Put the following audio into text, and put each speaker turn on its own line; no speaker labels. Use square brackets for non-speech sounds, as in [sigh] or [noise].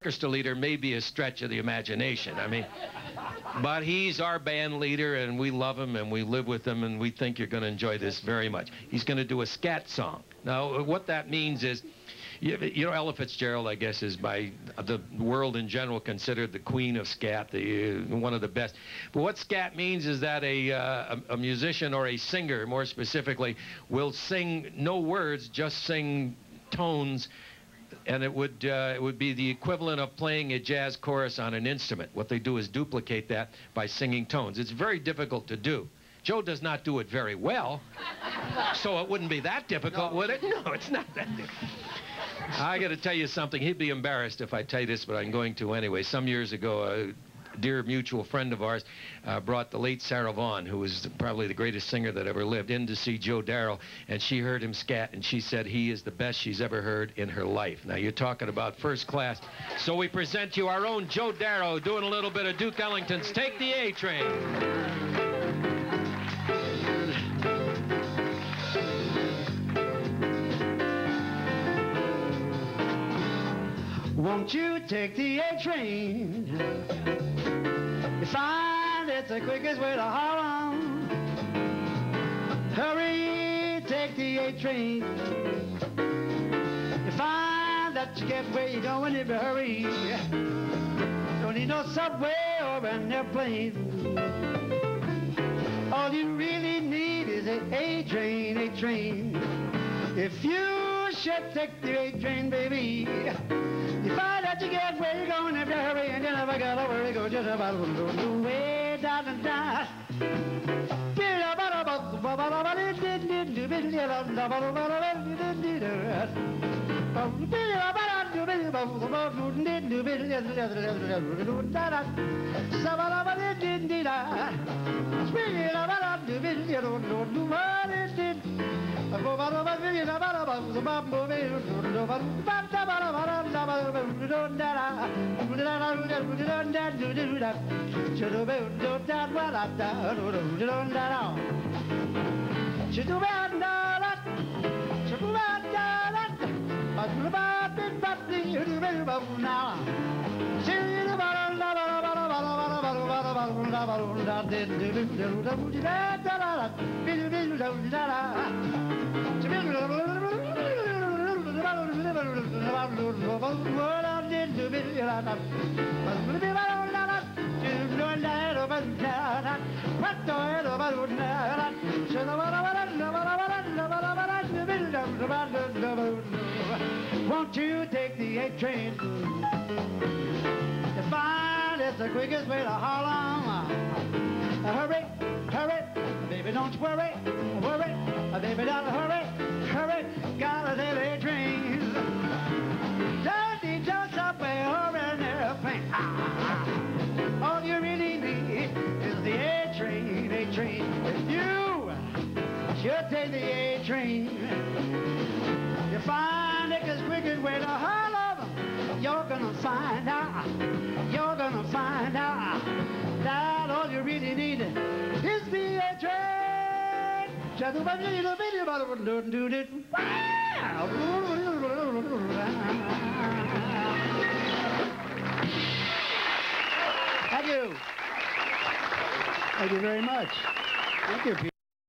orchestra leader may be a stretch of the imagination. I mean, but he's our band leader, and we love him, and we live with him, and we think you're going to enjoy this very much. He's going to do a scat song. Now, what that means is, you, you know, Ella Fitzgerald, I guess, is by the world in general considered the queen of scat, the uh, one of the best. But what scat means is that a, uh, a, a musician or a singer, more specifically, will sing no words, just sing tones and it would uh, it would be the equivalent of playing a jazz chorus on an instrument. What they do is duplicate that by singing tones. It's very difficult to do. Joe does not do it very well, so it wouldn't be that difficult, no. would it? [laughs] No, it's not that difficult. I got to tell you something. He'd be embarrassed if I tell you this, but I'm going to anyway. Some years ago, uh, dear mutual friend of ours uh, brought the late Sarah Vaughan, who was probably the greatest singer that ever lived, in to see Joe Darro, and she heard him scat, and she said he is the best she's ever heard in her life. Now, you're talking about first class. So we present you our own Joe Darro doing a little bit of Duke Ellington's Take the A Train.
Won't you take the A train? You find it's the quickest way to Harlem. Hurry, take the A train. You find that you get where you're going if you hurry. Don't need no subway or an airplane. All you really need is an A train, A train. If you should take the A train, baby. You find out you get where you're going if you hurry and you never got to worry. Go just about the way down and down. Now Won't you take the A train? The quickest way to Harlem. Hurry, hurry, baby, don't you worry, worry, baby, don't hurry, hurry, got a little train. Don't need no subway or an airplane. Ah, all you really need is the A train, A train. You should take the A train, you find it the quickest way to Harlem. You're gonna find out, Thank you. Thank you very much. Thank you, Peter.